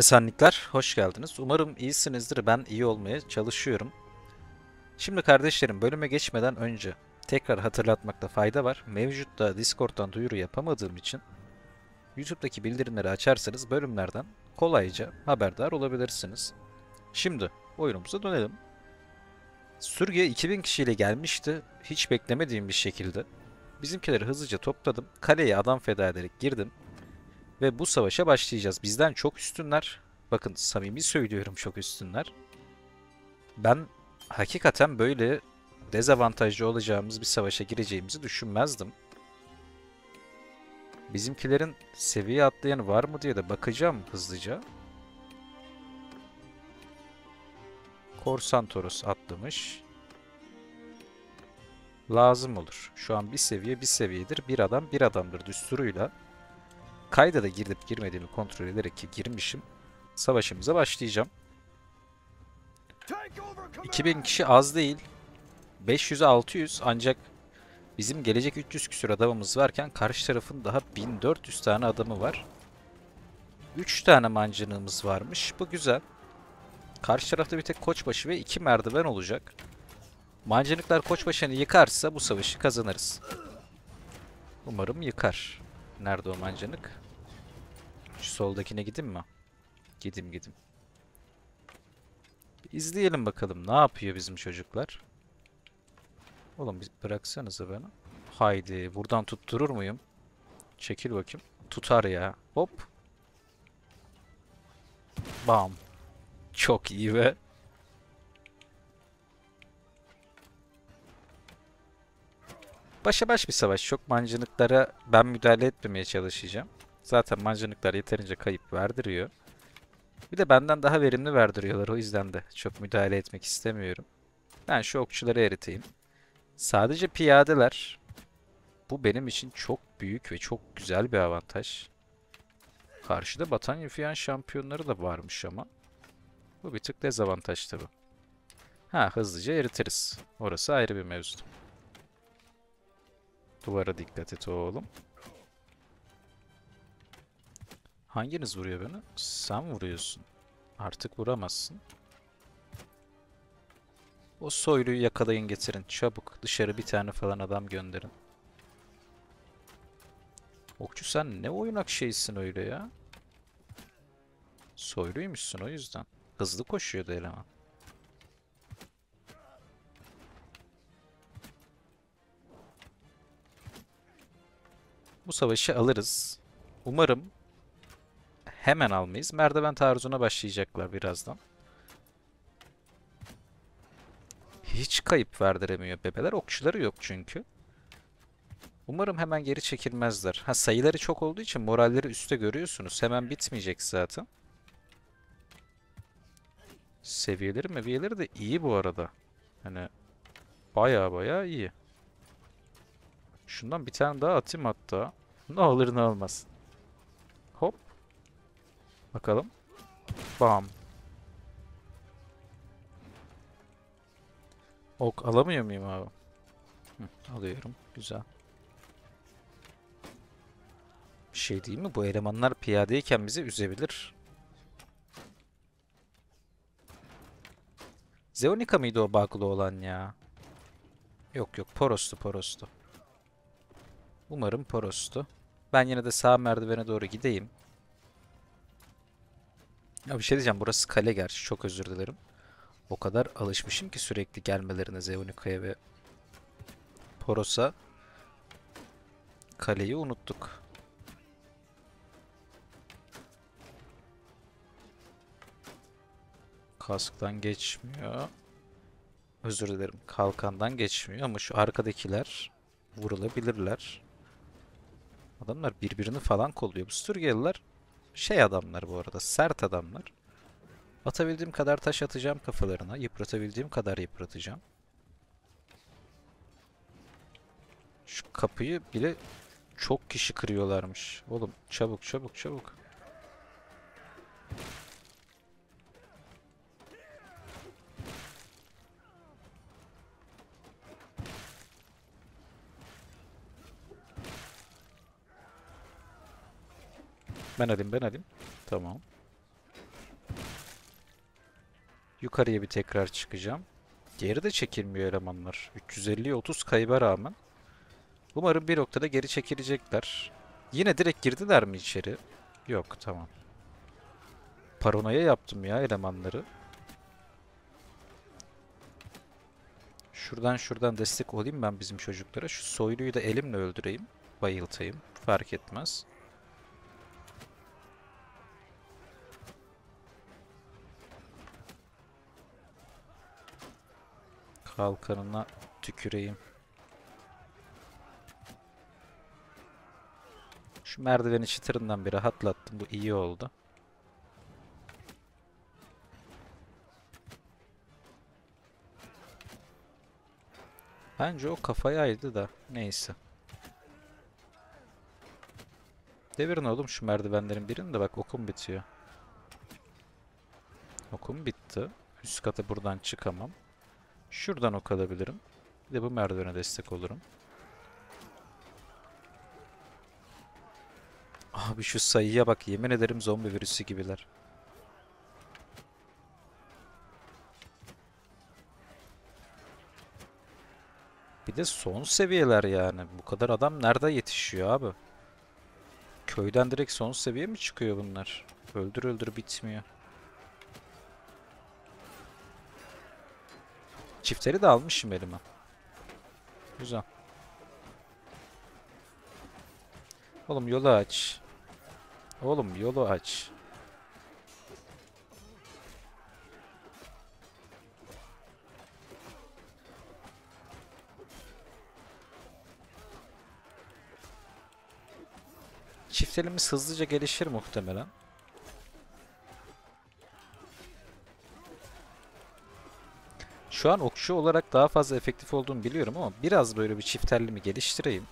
Esenlikler, hoş geldiniz. Umarım iyisinizdir. Ben iyi olmaya çalışıyorum. Şimdi kardeşlerim bölüme geçmeden önce tekrar hatırlatmakta fayda var. Mevcutta Discord'dan duyuru yapamadığım için YouTube'daki bildirimleri açarsanız bölümlerden kolayca haberdar olabilirsiniz. Şimdi oyunumuza dönelim. Sürge 2000 kişiyle gelmişti. Hiç beklemediğim bir şekilde. Bizimkileri hızlıca topladım. Kaleye adam feda ederek girdim. Ve bu savaşa başlayacağız. Bizden çok üstünler. Bakın samimi söylüyorum çok üstünler. Ben hakikaten böyle dezavantajlı olacağımız bir savaşa gireceğimizi düşünmezdim. Bizimkilerin seviye atlayan var mı diye de bakacağım hızlıca. Korsan Toros atlamış. Lazım olur. Şu an bir seviye bir seviyedir. Bir adam bir adamdır düsturuyla. Kayda da girip girmediğimi kontrol ederek ki girmişim. Savaşımıza başlayacağım. 2000 kişi az değil. 500'e 600 ancak bizim gelecek 300 küsur adamımız varken karşı tarafın daha 1400 tane adamı var. 3 tane mancınığımız varmış. Bu güzel. Karşı tarafta bir tek koçbaşı ve 2 merdiven olacak. Mancınıklar koçbaşını yıkarsa bu savaşı kazanırız. Umarım yıkar. Nerede o mancınık? Şu soldakine gideyim mi? Gidim gidim. Bir izleyelim bakalım ne yapıyor bizim çocuklar. Oğlum bir bıraksanıza beni. Haydi buradan tutturur muyum? Çekil bakayım. Tutar ya. Hop. Bam. Çok iyi be. Başa baş bir savaş. Çok mancınıklara ben müdahale etmemeye çalışacağım. Zaten mancınıklar yeterince kayıp verdiriyor. Bir de benden daha verimli verdiriyorlar. O yüzden de çok müdahale etmek istemiyorum. Ben şu okçuları eriteyim. Sadece piyadeler. Bu benim için çok büyük ve çok güzel bir avantaj. Karşıda Batan Yufiyan şampiyonları da varmış ama. Bu bir tık dezavantaj tabi. Ha hızlıca eritiriz. Orası ayrı bir mevzu. Duvara dikkat et oğlum. Hanginiz vuruyor beni? Sen vuruyorsun. Artık vuramazsın. O soyluyu yakalayın getirin. Çabuk dışarı bir tane falan adam gönderin. Okçu sen ne oynak şeysin öyle ya? Soyluymuşsun o yüzden. Hızlı koşuyordu eleman. Bu savaşı alırız. Umarım hemen almayız. Merdiven taarruzuna başlayacaklar birazdan. Hiç kayıp verdiremiyor bebeler. Okçuları yok çünkü. Umarım hemen geri çekilmezler. Ha sayıları çok olduğu için moralleri üstte görüyorsunuz. Hemen bitmeyecek zaten. Seviyeleri meviyeleri de iyi bu arada. Hani baya baya iyi. Şundan bir tane daha atayım hatta. Ne olur ne olmaz. Hop. Bakalım. Bam. Ok alamıyor muyum abi? Hı, alıyorum. Güzel. Bir şey değil mi? Bu elemanlar piyadeyken bizi üzebilir. Zeonika mıydı o bug'lı olan ya? Yok yok. Poros'tu Poros'tu. Umarım Poros'tu. Ben yine de sağ merdivene doğru gideyim. Ya bir şey diyeceğim. Burası kale gerçi. Çok özür dilerim. O kadar alışmışım ki sürekli gelmelerine Zeonika'ya ve Poros'a. Kaleyi unuttuk. Kasktan geçmiyor. Özür dilerim. Kalkandan geçmiyor ama şu arkadakiler vurulabilirler. Adamlar birbirini falan kolluyor. Bu Sturgeliler şey adamlar bu arada. Sert adamlar. Atabildiğim kadar taş atacağım kafalarına. Yıpratabildiğim kadar yıpratacağım. Şu kapıyı bile çok kişi kırıyorlarmış. Oğlum çabuk çabuk çabuk. Ben alayım ben alayım. Tamam. Yukarıya bir tekrar çıkacağım. Geri de çekilmiyor elemanlar. 350'ye 30 kayba rağmen. Umarım bir noktada geri çekilecekler. Yine direkt girdiler mi içeri? Yok tamam. Paranoya yaptım ya elemanları. Şuradan şuradan destek olayım ben bizim çocuklara. Şu soyluyu da elimle öldüreyim. Bayıltayım. Fark etmez. Kalkanına tüküreyim. Şu merdiveni çıtırından bir rahatlattım. Bu iyi oldu. Bence o kafayaydı da. Neyse. Devirin oğlum şu merdivenlerin birini de bak okum bitiyor. Okum bitti. Üst kata buradan çıkamam. Şuradan ok alabilirim. Bir de bu merdivene destek olurum. Abi şu sayıya bak yemin ederim zombi virüsü gibiler. Bir de son seviyeler yani. Bu kadar adam nerede yetişiyor abi? Köyden direkt son seviye mi çıkıyor bunlar? Öldür öldür bitmiyor. Çiftleri de almışım elime. Güzel. Oğlum yolu aç. Oğlum yolu aç. Çiftlerimiz hızlıca gelişir muhtemelen. Şu an okçu olarak daha fazla efektif olduğunu biliyorum ama biraz böyle bir çifterlimi geliştireyim.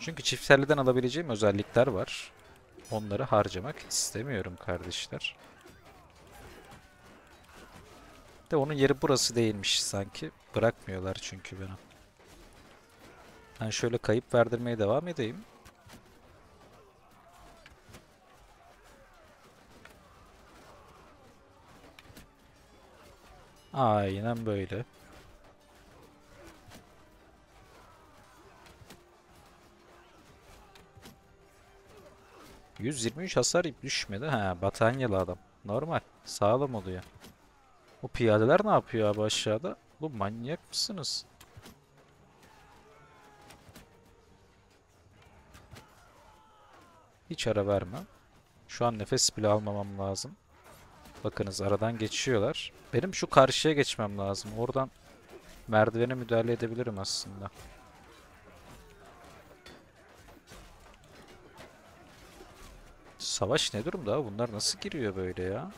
Çünkü çiftelliden alabileceğim özellikler var. Onları harcamak istemiyorum kardeşler. De onun yeri burası değilmiş sanki. Bırakmıyorlar çünkü beni. Ben şöyle kayıp verdirmeye devam edeyim. Aynen böyle. ...123 hasar düşmedi. Ha, batanyalı adam. Normal. Sağlam oluyor. O piyadeler ne yapıyor abi aşağıda? Bu manyak mısınız? Hiç ara verme. Şu an nefes bile almamam lazım. Bakınız aradan geçiyorlar. Benim şu karşıya geçmem lazım. Oradan merdivene müdahale edebilirim aslında. Savaş ne durumda? Bunlar nasıl giriyor böyle ya?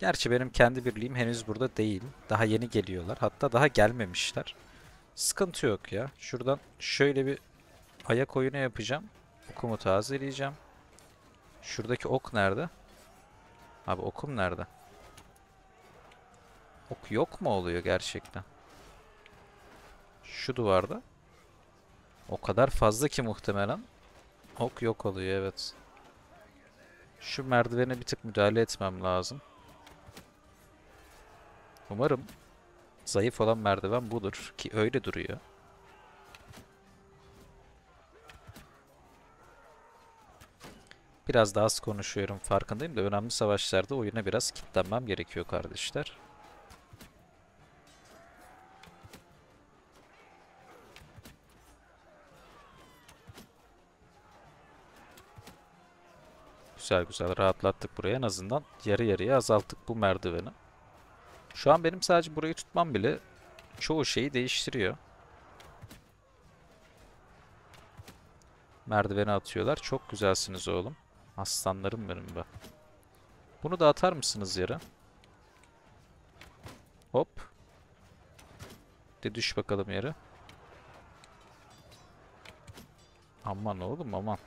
Gerçi benim kendi birliğim henüz burada değil. Daha yeni geliyorlar. Hatta daha gelmemişler. Sıkıntı yok ya. Şuradan şöyle bir ayak oyunu yapacağım. Okumu tazeleyeceğim. Şuradaki ok nerede? Abi okum nerede? Ok yok mu oluyor gerçekten? Şu duvarda. O kadar fazla ki muhtemelen. Ok yok oluyor evet. Şu merdivene bir tık müdahale etmem lazım. Umarım zayıf olan merdiven budur ki öyle duruyor. Biraz daha az konuşuyorum farkındayım da önemli savaşlarda oyuna biraz kilitlenmem gerekiyor kardeşler. Güzel güzel rahatlattık buraya en azından yarı yarıya azalttık bu merdiveni. Şu an benim sadece burayı tutmam bile çoğu şeyi değiştiriyor. Merdiveni atıyorlar. Çok güzelsiniz oğlum. Aslanlarım benim be. Bunu da atar mısınız yere? Hop. De düş bakalım yere. Aman oğlum aman.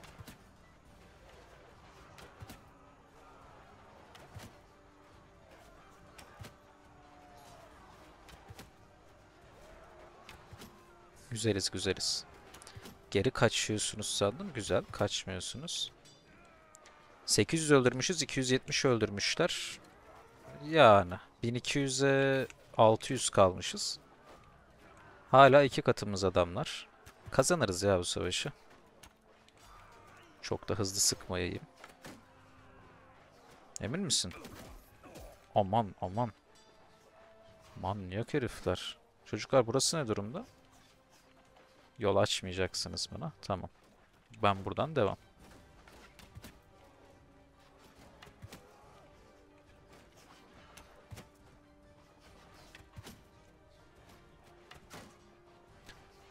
Güzeliz güzeliz. Geri kaçıyorsunuz sandım. Güzel. Kaçmıyorsunuz. 800 öldürmüşüz. 270 öldürmüşler. Yani 1200'e 600 kalmışız. Hala iki katımız adamlar. Kazanırız ya bu savaşı. Çok da hızlı sıkmayayım. Emin misin? Aman aman. Manyak herifler. Çocuklar burası ne durumda? Yol açmayacaksınız bana. Tamam. Ben buradan devam.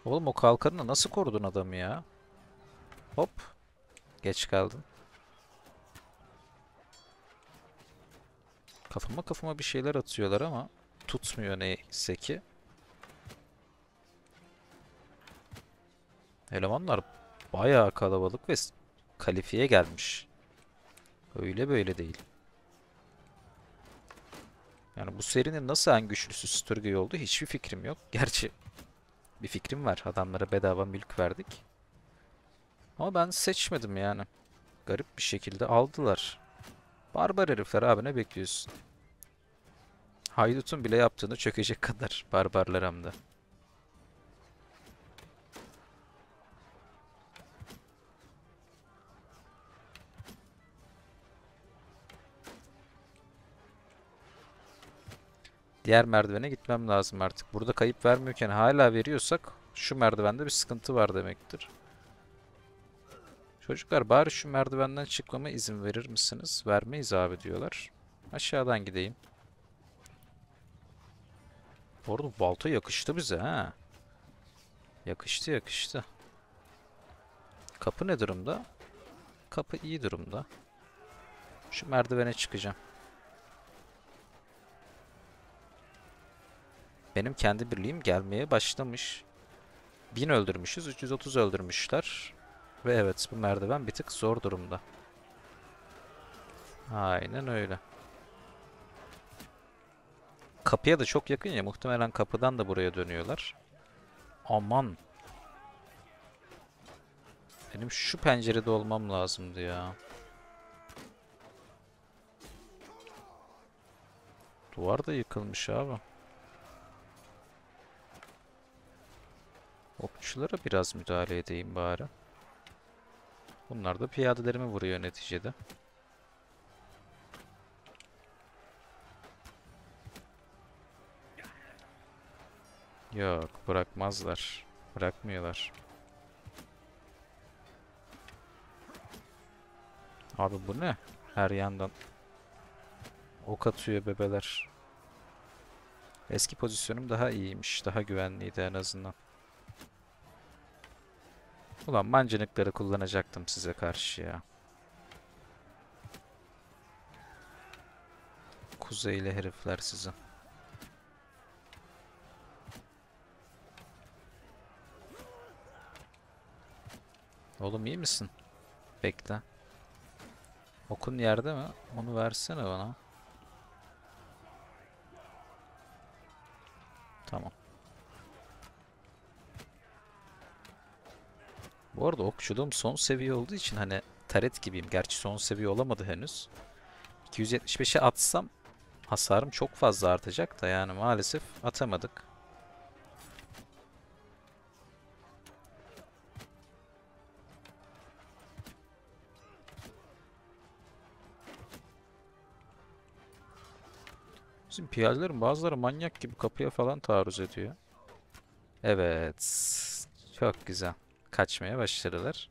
Oğlum o kalkanını nasıl korudun adamı ya? Hop. Geç kaldın. Kafama kafama bir şeyler atıyorlar ama tutmuyor neyse ki. Elemanlar bayağı kalabalık ve kalifiye gelmiş. Öyle böyle değil. Yani bu serinin nasıl en güçlüsü Sturgy oldu hiçbir fikrim yok. Gerçi bir fikrim var. Adamlara bedava mülk verdik. Ama ben seçmedim yani. Garip bir şekilde aldılar. Barbar herifler abi ne bekliyorsun? Haydut'un bile yaptığını çökecek kadar barbarlar hem de. Diğer merdivene gitmem lazım artık. Burada kayıp vermiyorken hala veriyorsak şu merdivende bir sıkıntı var demektir. Çocuklar bari şu merdivenden çıkmama izin verir misiniz? Vermeyiz abi diyorlar. Aşağıdan gideyim. Bu arada balta yakıştı bize ha. Yakıştı yakıştı. Kapı ne durumda? Kapı iyi durumda. Şu merdivene çıkacağım. Benim kendi birliğim gelmeye başlamış. 1000 öldürmüşüz, 330 öldürmüşler. Ve evet bu merdiven bir tık zor durumda. Aynen öyle. Kapıya da çok yakın ya muhtemelen kapıdan da buraya dönüyorlar. Aman. Benim şu pencerede olmam lazımdı ya. Duvar da yıkılmış abi. Okçulara biraz müdahale edeyim bari. Bunlar da piyadelerimi vuruyor neticede. Yok bırakmazlar. Bırakmıyorlar. Abi bu ne? Her yandan ok atıyor bebeler. Eski pozisyonum daha iyiymiş. Daha güvenliydi en azından. Ulan mancınıkları kullanacaktım size karşı ya. Kuzeyli herifler sizi. Oğlum iyi misin? Bekle. Okun yerde mi? Onu versene bana. Tamam. Bu arada okçuluğum son seviye olduğu için hani taret gibiyim. Gerçi son seviye olamadı henüz. 275'e atsam hasarım çok fazla artacak da yani maalesef atamadık. Bizim piyadelerin bazıları manyak gibi kapıya falan taarruz ediyor. Evet. Çok güzel. Kaçmaya başladılar.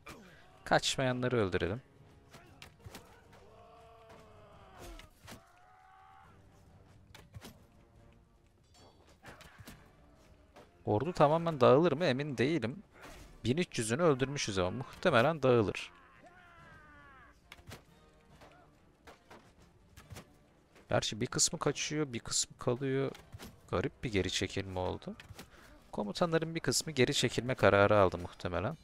Kaçmayanları öldürelim. Ordu tamamen dağılır mı emin değilim. 1300'ünü öldürmüşüz ama muhtemelen dağılır. Gerçi bir kısmı kaçıyor, bir kısmı kalıyor. Garip bir geri çekilme oldu. Komutanların bir kısmı geri çekilme kararı aldı muhtemelen.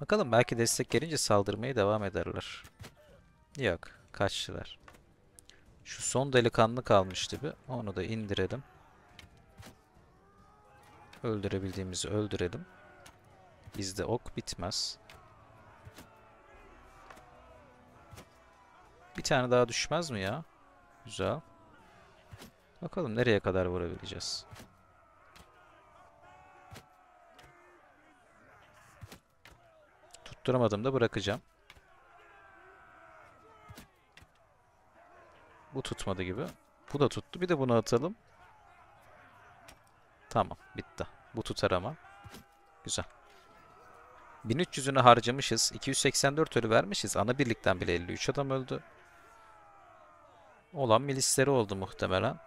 Bakalım belki destek gelince saldırmaya devam ederler. Yok, kaçtılar. Şu son delikanlı kalmıştı bir. Onu da indirelim. Öldürebildiğimizi öldürelim. Bizde ok bitmez. Bir tane daha düşmez mi ya? Güzel. Bakalım nereye kadar vurabileceğiz. Tutturamadım da bırakacağım. Bu tutmadı gibi. Bu da tuttu. Bir de bunu atalım. Tamam. Bitti. Bu tutar ama. Güzel. 1300'ünü harcamışız. 284 ölü vermişiz. Ana birlikten bile 53 adam öldü. Olan milisleri oldu muhtemelen.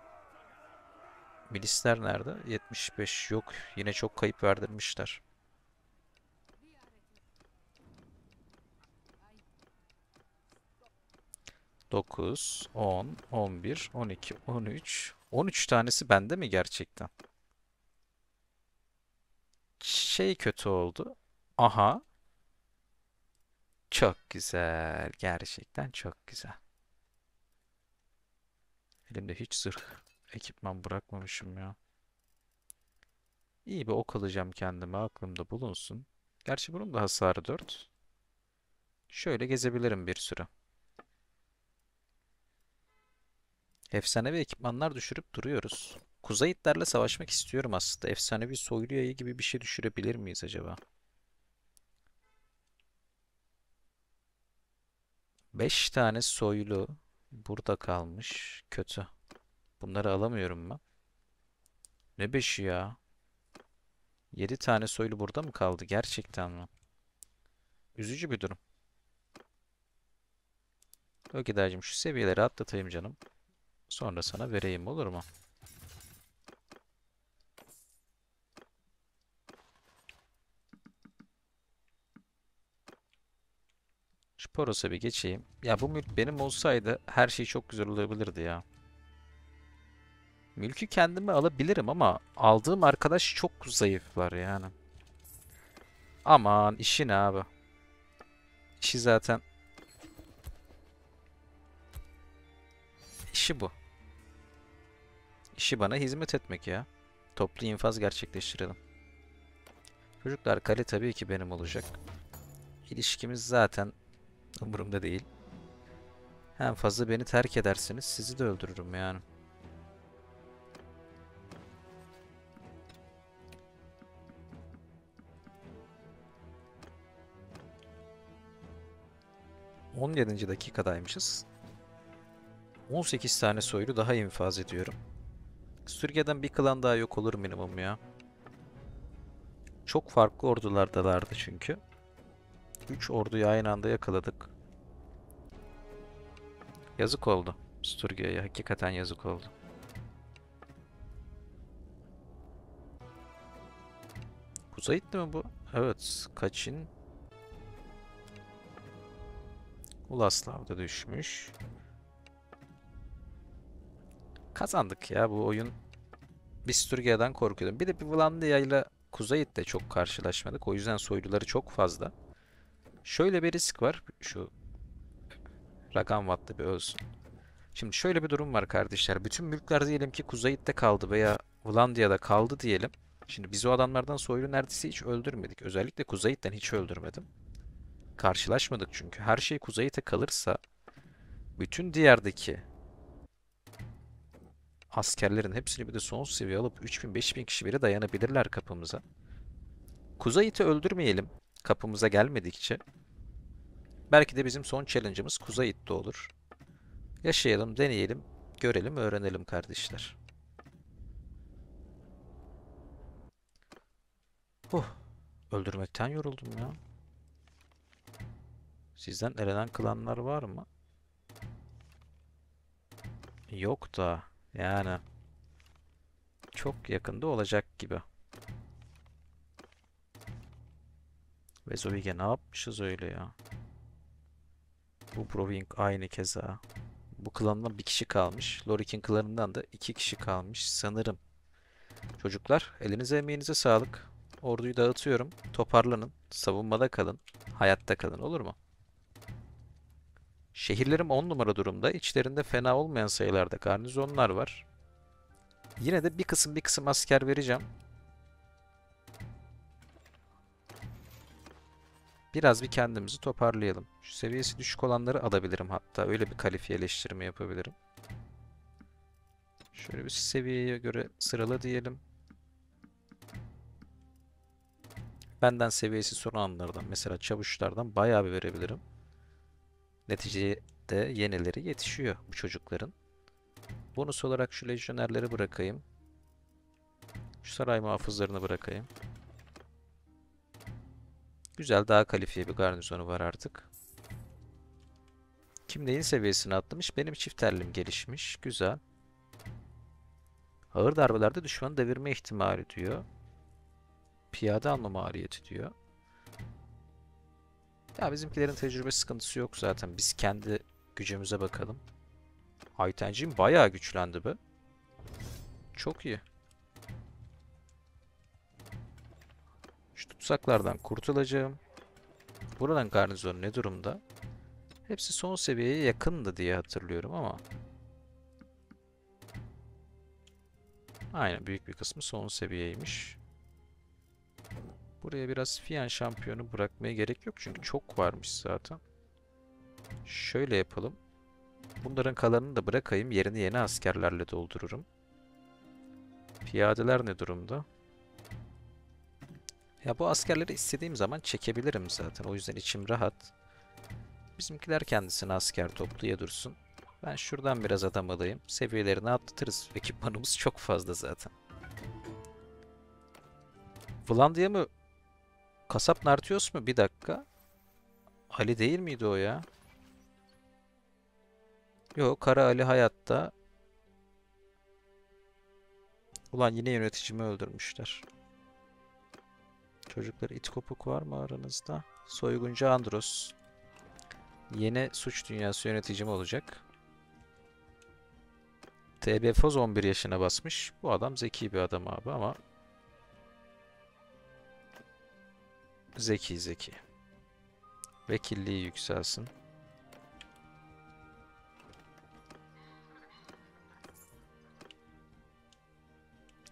Milisler nerede? 75 yok. Yine çok kayıp verdirmişler. Dokuz, on, on bir, on iki, on üç. On üç tanesi bende mi gerçekten? Şey kötü oldu. Aha. Çok güzel. Gerçekten çok güzel. Elimde hiç zırh ekipman bırakmamışım ya. İyi bir ok alacağım kendime. Aklımda bulunsun. Gerçi bunun da hasarı 4. Şöyle gezebilirim bir süre. Efsanevi ekipmanlar düşürüp duruyoruz. Kuzeyitlerle savaşmak istiyorum aslında. Efsanevi soylu yayı gibi bir şey düşürebilir miyiz acaba? 5 tane soylu burada kalmış. Kötü. Bunları alamıyorum ben. Ne 5'i ya? 7 tane soylu burada mı kaldı? Gerçekten mi? Üzücü bir durum. Ögedaycığım şu seviyeleri atlatayım canım. Sonra sana vereyim olur mu? Şu Poros'a bir geçeyim. Ya bu mülk benim olsaydı her şey çok güzel olabilirdi ya. Mülkü kendime alabilirim ama aldığım arkadaş çok zayıflar yani. Aman işi ne abi? İşi zaten İşi bu. İşi bana hizmet etmek ya. Toplu infaz gerçekleştirelim. Çocuklar kale tabii ki benim olacak. İlişkimiz zaten umurumda değil. Hem fazla beni terk ederseniz sizi de öldürürüm yani. On yedinci dakikadaymışız. 18 tane soylu daha infaz ediyorum. Sürge'den bir klan daha yok olur minimum ya. Çok farklı ordulardalardı çünkü. 3 orduyu aynı anda yakaladık. Yazık oldu. Sturge'ye hakikaten yazık oldu. Kuzeyitli mi bu? Evet. Kaçin? Ulaslav da düşmüş. Kazandık ya bu oyun. Bir Sturgia'dan korkuyordum. Bir de bir Vlandia ile Kuzeyit de çok karşılaşmadık. O yüzden soyluları çok fazla. Şöyle bir risk var. Şu Raganvat'ta bir ölsün. Şimdi şöyle bir durum var kardeşler. Bütün mülkler diyelim ki Kuzeyit'te kaldı veya Vlandia'da kaldı diyelim. Şimdi biz o adamlardan soylu neredeyse hiç öldürmedik. Özellikle Kuzeyit'ten hiç öldürmedim. Karşılaşmadık çünkü. Her şey Kuzeyit'e kalırsa bütün diğerdeki askerlerin hepsini bir de son seviye alıp 3000-5000 kişi bile dayanabilirler kapımıza. Kuzeyit'i öldürmeyelim kapımıza gelmedikçe. Belki de bizim son challenge'ımız Kuzeyit'te olur. Yaşayalım, deneyelim, görelim, öğrenelim kardeşler. Oh, öldürmekten yoruldum ya. Sizden elenen klanlar var mı? Yok da. Yani çok yakında olacak gibi. Vezovig'e ne yapmışız öyle ya? Bu Broving aynı keza. Bu klandan bir kişi kalmış. Lorik'in klanından da iki kişi kalmış sanırım. Çocuklar elinize emeğinize sağlık. Orduyu dağıtıyorum. Toparlanın. Savunmada kalın. Hayatta kalın olur mu? Şehirlerim 10 numara durumda. İçlerinde fena olmayan sayılarda garnizonlar var. Yine de bir kısım bir kısım asker vereceğim. Biraz bir kendimizi toparlayalım. Şu seviyesi düşük olanları alabilirim hatta. Öyle bir kalifiyeleştirme yapabilirim. Şöyle bir seviyeye göre sırala diyelim. Benden seviyesi son anlardan mesela çavuşlardan bayağı bir verebilirim. Neticede yenileri yetişiyor bu çocukların. Bonus olarak şu lejyonerleri bırakayım. Şu saray muhafızlarını bırakayım. Güzel daha kalifiye bir garnizonu var artık. Kim neyin seviyesini atlamış? Benim çifterlim gelişmiş. Güzel. Ağır darbelerde düşmanı devirme ihtimali diyor. Piyade alma maliyeti diyor. Ya bizimkilerin tecrübe sıkıntısı yok zaten. Biz kendi gücümüze bakalım. Aytenciğim bayağı güçlendi be. Çok iyi. Şu tutsaklardan kurtulacağım. Buradan garnizon ne durumda? Hepsi son seviyeye yakındı diye hatırlıyorum ama. Aynen büyük bir kısmı son seviyeymiş. Buraya biraz Fiyan şampiyonu bırakmaya gerek yok çünkü çok varmış zaten. Şöyle yapalım. Bunların kalanını da bırakayım. Yerini yeni askerlerle doldururum. Piyadeler ne durumda? Ya bu askerleri istediğim zaman çekebilirim zaten. O yüzden içim rahat. Bizimkiler kendisine asker topluya dursun. Ben şuradan biraz adam alayım. Seviyelerini atlatırız. Ekipmanımız çok fazla zaten. Vlandia mı? Kasap Nartios mu? Bir dakika. Ali değil miydi o ya? Yok, Kara Ali hayatta. Ulan yine yöneticimi öldürmüşler. Çocuklar it kopuk var mı aranızda? Soyguncu Andros. Yeni suç dünyası yöneticim olacak. TB Foz 11 yaşına basmış. Bu adam zeki bir adam abi ama zeki zeki. Vekilliği yükselsin.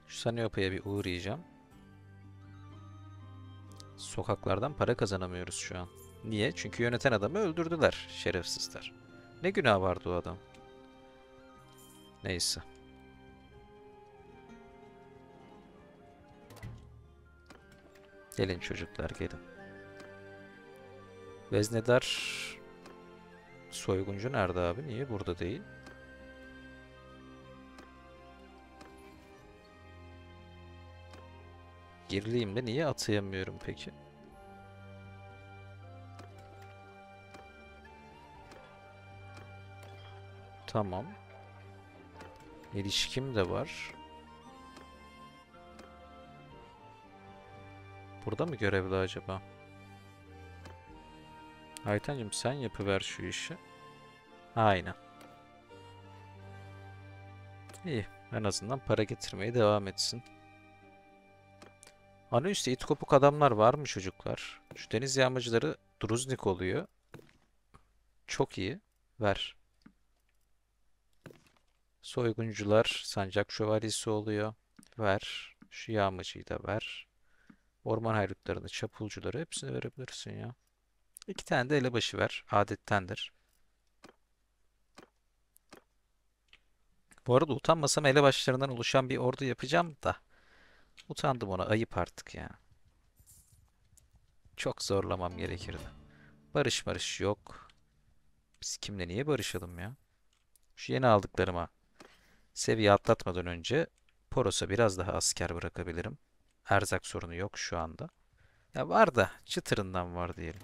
Şu Saniopa'ya bir uğrayacağım. Sokaklardan para kazanamıyoruz şu an. Niye? Çünkü yöneten adamı öldürdüler şerefsizler. Ne günah vardı o adam? Neyse. Gelin çocuklar gelin. Veznedar soyguncu nerede abi? Niye burada değil? Gerileyim de niye atayamıyorum peki? Tamam. İlişkim de var. Burada mı görevli acaba? Aytencim sen yapıver şu işi. Aynen. İyi. En azından para getirmeye devam etsin. Ana üstte it kopuk adamlar var mı çocuklar? Şu deniz yağmacıları Druznik oluyor. Çok iyi. Ver. Soyguncular sancak şövalyesi oluyor. Ver. Şu yağmacıyı da ver. Orman hayrutlarını, çapulcuları hepsini verebilirsin ya. İki tane de elebaşı ver. Adettendir. Bu arada utanmasam elebaşlarından oluşan bir ordu yapacağım da. Utandım ona. Ayıp artık ya. Çok zorlamam gerekirdi. Barış barış yok. Biz kimle niye barışalım ya? Şu yeni aldıklarıma seviye atlatmadan önce Poros'a biraz daha asker bırakabilirim. Erzak sorunu yok şu anda. Ya var da çıtırından var diyelim.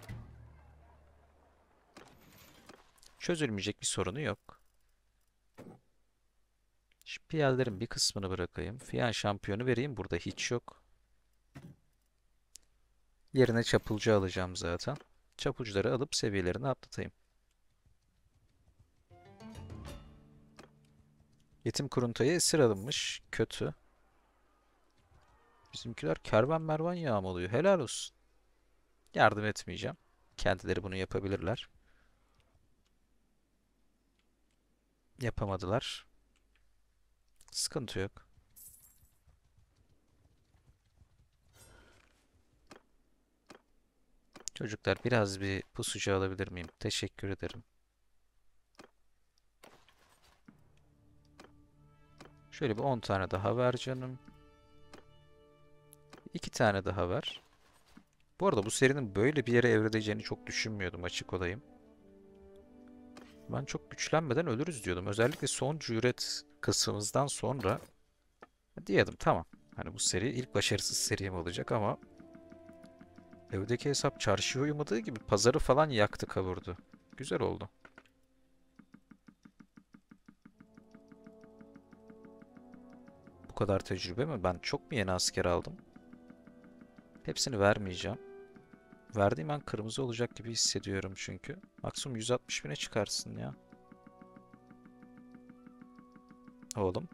Çözülmeyecek bir sorunu yok. Şu piyadelerin bir kısmını bırakayım. Fiyan şampiyonu vereyim. Burada hiç yok. Yerine çapulcu alacağım zaten. Çapulcuları alıp seviyelerini atlatayım. Yetim kuruntaya esir alınmış. Kötü. Bizimkiler kervan mervan yağmalıyor. Helal olsun. Yardım etmeyeceğim. Kendileri bunu yapabilirler. Yapamadılar. Sıkıntı yok. Çocuklar biraz bir pusucu alabilir miyim? Teşekkür ederim. Şöyle bir 10 tane daha ver canım. 2 tane daha ver. Bu arada bu serinin böyle bir yere evrileceğini çok düşünmüyordum açık olayım. Ben çok güçlenmeden ölürüz diyordum. Özellikle son cüret kısmımızdan sonra diyordum tamam. Hani bu seri ilk başarısız serim olacak ama evdeki hesap çarşıya uyumadığı gibi pazarı falan yaktı kavurdu. Güzel oldu. Bu kadar tecrübe mi? Ben çok mu yeni asker aldım? Hepsini vermeyeceğim. Verdiğim an kırmızı olacak gibi hissediyorum çünkü. Maksimum 160 bine çıkarsın ya. Oğlum.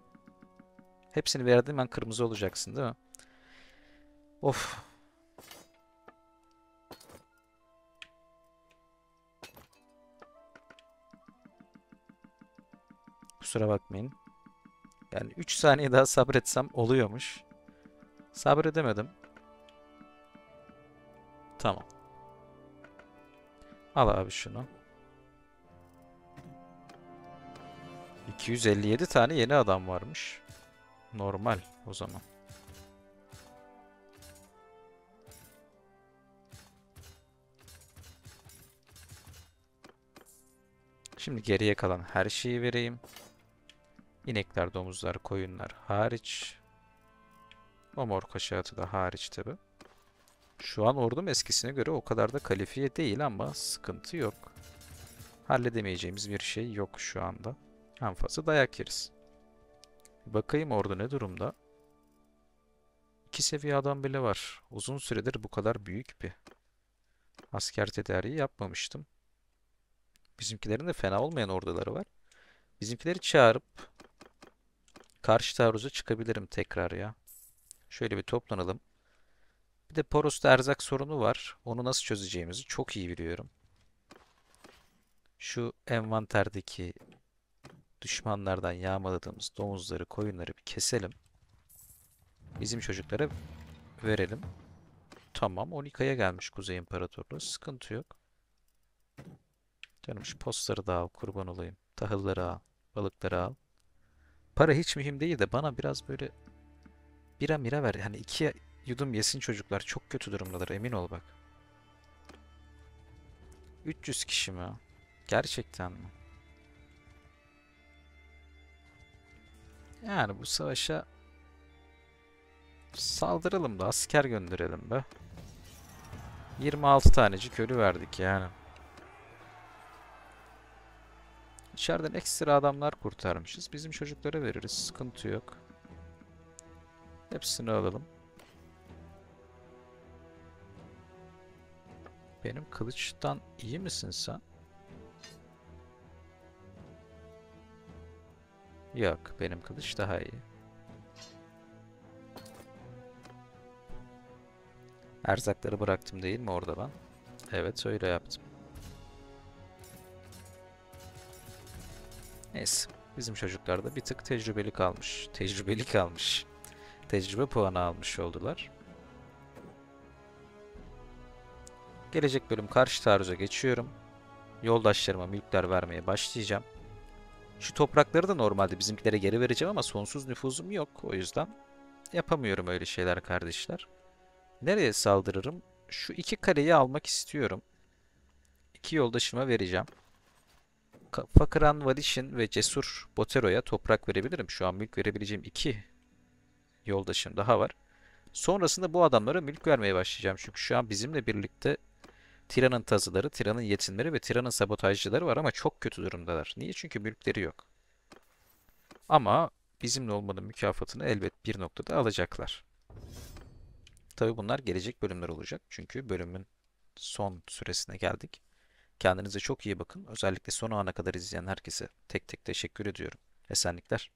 Hepsini verdiğim an kırmızı olacaksın değil mi? Of. Kusura bakmayın. Yani 3 saniye daha sabretsem oluyormuş. Sabredemedim. Tamam. Al abi şunu. 257 tane yeni adam varmış. Normal o zaman. Şimdi geriye kalan her şeyi vereyim. İnekler, domuzlar, koyunlar hariç. O mor kaşığı da hariç tabi. Şu an ordum eskisine göre o kadar da kalifiye değil ama sıkıntı yok. Halledemeyeceğimiz bir şey yok şu anda. En fazla dayak yeriz. Bakayım orada ne durumda. İki seviye adam bile var. Uzun süredir bu kadar büyük bir asker tedariği yapmamıştım. Bizimkilerin de fena olmayan orduları var. Bizimkileri çağırıp karşı taarruza çıkabilirim tekrar ya. Şöyle bir toplanalım. Bir de Poros'ta erzak sorunu var. Onu nasıl çözeceğimizi çok iyi biliyorum. Şu envanterdeki düşmanlardan yağmaladığımız domuzları, koyunları bir keselim. Bizim çocuklara verelim. Tamam, Onika'ya gelmiş Kuzey İmparatorluğu. Sıkıntı yok. Canım şu postları da al, kurban olayım. Tahılları al, balıkları al. Para hiç mühim değil de bana biraz böyle bira mira ver. Hani iki yudum yesin çocuklar. Çok kötü durumdalar emin ol bak. 300 kişi mi? Gerçekten mi? Yani bu savaşa saldıralım da asker gönderelim be. 26 tanecik ölü verdik yani. İçeriden ekstra adamlar kurtarmışız. Bizim çocuklara veririz. Sıkıntı yok. Hepsini alalım. Benim kılıçtan iyi misin sen? Yok, benim kılıç daha iyi. Erzakları bıraktım değil mi orada ben? Evet, öyle yaptım. Neyse, bizim çocuklar da bir tık tecrübeli kalmış. Tecrübeli kalmış. Tecrübe puanı almış oldular. Gelecek bölüm karşı taarruza geçiyorum. Yoldaşlarıma mülkler vermeye başlayacağım. Şu toprakları da normalde bizimkilere geri vereceğim ama sonsuz nüfuzum yok. O yüzden yapamıyorum öyle şeyler kardeşler. Nereye saldırırım? Şu iki kaleyi almak istiyorum. İki yoldaşıma vereceğim. Fakıran Valişin ve Cesur Botero'ya toprak verebilirim. Şu an mülk verebileceğim iki yoldaşım daha var. Sonrasında bu adamlara mülk vermeye başlayacağım. Çünkü şu an bizimle birlikte Tiran'ın tazıları, Tiran'ın yetinleri ve Tiran'ın sabotajcıları var ama çok kötü durumdalar. Niye? Çünkü mülkleri yok. Ama bizimle olmanın mükafatını elbet bir noktada alacaklar. Tabi bunlar gelecek bölümler olacak. Çünkü bölümün son süresine geldik. Kendinize çok iyi bakın. Özellikle son ana kadar izleyen herkese tek tek teşekkür ediyorum. Esenlikler.